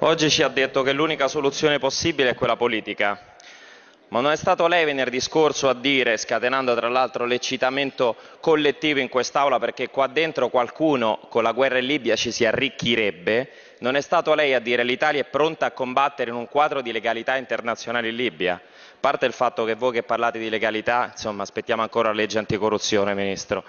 Oggi ci ha detto che l'unica soluzione possibile è quella politica. Ma non è stato lei venerdì scorso a dire, scatenando tra l'altro l'eccitamento collettivo in quest'Aula perché qua dentro qualcuno con la guerra in Libia ci si arricchirebbe, non è stato lei a dire l'Italia è pronta a combattere in un quadro di legalità internazionale in Libia? A parte il fatto che voi che parlate di legalità, insomma, aspettiamo ancora la legge anticorruzione, Ministro.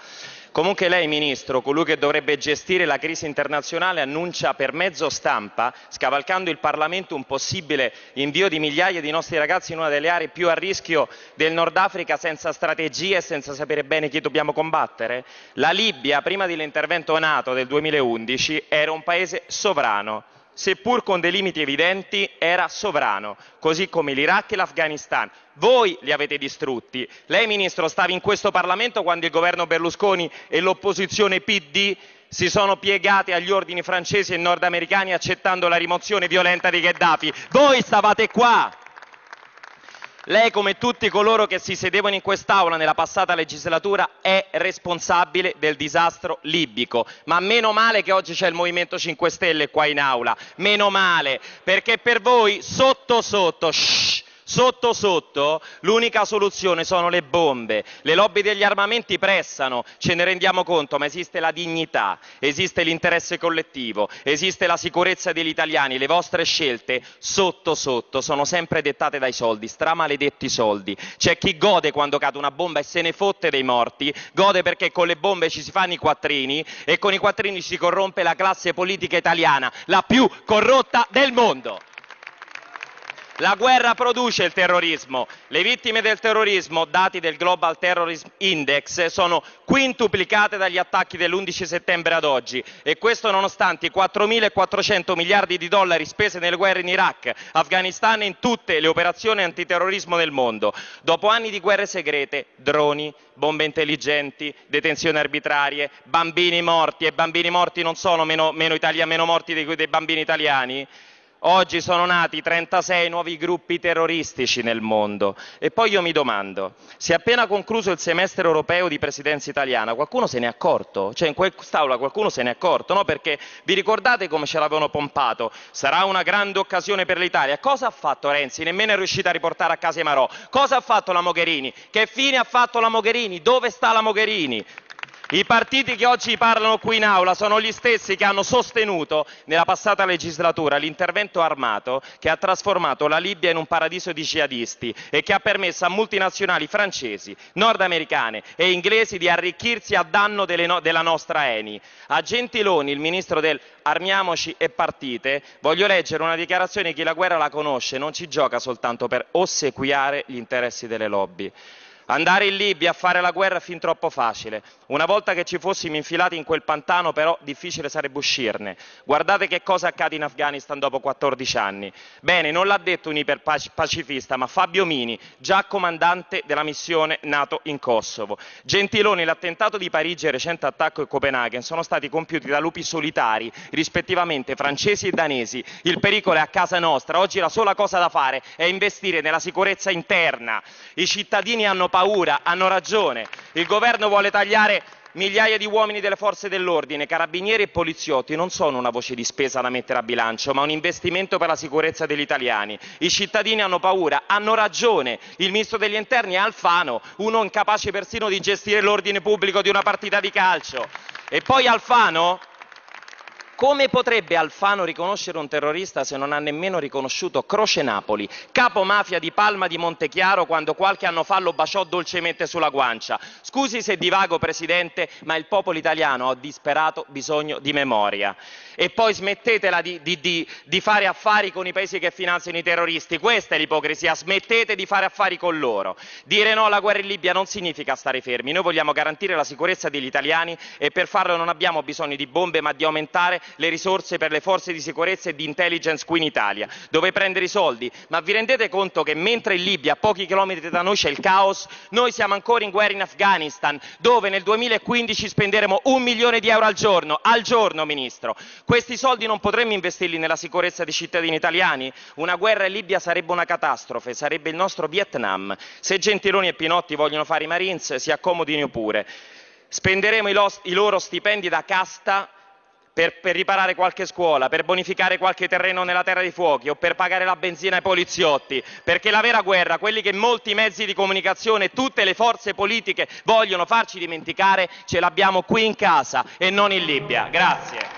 Comunque lei, Ministro, colui che dovrebbe gestire la crisi internazionale, annuncia per mezzo stampa, scavalcando il Parlamento, un possibile invio di migliaia di nostri ragazzi in una delle aree più a rischio del Nord Africa senza strategie e senza sapere bene chi dobbiamo combattere? La Libia, prima dell'intervento NATO del 2011, era un paese sovrano seppur con dei limiti evidenti, era sovrano, così come l'Iraq e l'Afghanistan. Voi li avete distrutti. Lei, Ministro, stava in questo Parlamento quando il governo Berlusconi e l'opposizione PD si sono piegati agli ordini francesi e nordamericani accettando la rimozione violenta di Gheddafi. Voi stavate qua! Lei, come tutti coloro che si sedevano in quest'Aula nella passata legislatura, è responsabile del disastro libico. Ma meno male che oggi c'è il Movimento 5 Stelle qua in Aula. Meno male, perché per voi sotto sotto, shh, Sotto sotto l'unica soluzione sono le bombe. Le lobby degli armamenti pressano, ce ne rendiamo conto, ma esiste la dignità, esiste l'interesse collettivo, esiste la sicurezza degli italiani. Le vostre scelte sotto sotto sono sempre dettate dai soldi, stramaledetti soldi. C'è chi gode quando cade una bomba e se ne fotte dei morti, gode perché con le bombe ci si fanno i quattrini e con i quattrini si corrompe la classe politica italiana, la più corrotta del mondo. La guerra produce il terrorismo. Le vittime del terrorismo, dati del Global Terrorism Index, sono quintuplicate dagli attacchi dell'11 settembre ad oggi e questo nonostante i 4.400 miliardi di dollari spesi nelle guerre in Iraq, Afghanistan e in tutte le operazioni antiterrorismo nel mondo. Dopo anni di guerre segrete, droni, bombe intelligenti, detenzioni arbitrarie, bambini morti e bambini morti non sono meno, meno, Italia, meno morti dei, dei bambini italiani, Oggi sono nati 36 nuovi gruppi terroristici nel mondo e poi io mi domando, si è appena concluso il semestre europeo di presidenza italiana, qualcuno se ne è accorto? Cioè in quest'aula qualcuno se ne è accorto, no? Perché vi ricordate come ce l'avevano pompato? Sarà una grande occasione per l'Italia. Cosa ha fatto Renzi? Nemmeno è riuscita a riportare a casa i Marò. Cosa ha fatto la Mogherini? Che fine ha fatto la Mogherini? Dove sta la Mogherini? I partiti che oggi parlano qui in aula sono gli stessi che hanno sostenuto nella passata legislatura l'intervento armato che ha trasformato la Libia in un paradiso di jihadisti e che ha permesso a multinazionali francesi, nordamericane e inglesi di arricchirsi a danno no della nostra Eni. A Gentiloni, il ministro del armiamoci e partite, voglio leggere una dichiarazione di chi la guerra la conosce, non ci gioca soltanto per ossequiare gli interessi delle lobby. Andare in Libia a fare la guerra è fin troppo facile. Una volta che ci fossimo infilati in quel pantano, però, difficile sarebbe uscirne. Guardate che cosa accade in Afghanistan dopo 14 anni. Bene, non l'ha detto un iperpacifista, ma Fabio Mini, già comandante della missione NATO in Kosovo. Gentiloni, l'attentato di Parigi e il recente attacco a Copenaghen sono stati compiuti da lupi solitari, rispettivamente francesi e danesi. Il pericolo è a casa nostra. Oggi la sola cosa da fare è investire nella sicurezza interna. I cittadini hanno paura, hanno ragione. Il governo vuole tagliare migliaia di uomini delle forze dell'ordine, carabinieri e poliziotti non sono una voce di spesa da mettere a bilancio, ma un investimento per la sicurezza degli italiani. I cittadini hanno paura, hanno ragione. Il ministro degli interni è Alfano, uno incapace persino di gestire l'ordine pubblico di una partita di calcio. E poi Alfano come potrebbe Alfano riconoscere un terrorista se non ha nemmeno riconosciuto Croce Napoli, capo mafia di Palma di Montechiaro quando qualche anno fa lo baciò dolcemente sulla guancia? Scusi se divago, Presidente, ma il popolo italiano ha disperato bisogno di memoria. E poi smettetela di, di, di, di fare affari con i paesi che finanziano i terroristi. Questa è l'ipocrisia. Smettete di fare affari con loro. Dire no alla guerra in Libia non significa stare fermi. Noi vogliamo garantire la sicurezza degli italiani e per farlo non abbiamo bisogno di bombe ma di aumentare le risorse per le forze di sicurezza e di intelligence qui in Italia. Dove prendere i soldi? Ma vi rendete conto che mentre in Libia, a pochi chilometri da noi, c'è il caos, noi siamo ancora in guerra in Afghanistan, dove nel 2015 spenderemo un milione di euro al giorno, al giorno, Ministro. Questi soldi non potremmo investirli nella sicurezza dei cittadini italiani? Una guerra in Libia sarebbe una catastrofe, sarebbe il nostro Vietnam. Se Gentiloni e Pinotti vogliono fare i Marines, si accomodino pure. Spenderemo i, i loro stipendi da casta per, per, riparare qualche scuola, per bonificare qualche terreno nella terra dei fuochi o per pagare la benzina ai poliziotti, perché la vera guerra, quelli che molti mezzi di comunicazione e tutte le forze politiche vogliono farci dimenticare, ce l'abbiamo qui in casa e non in Libia. Grazie.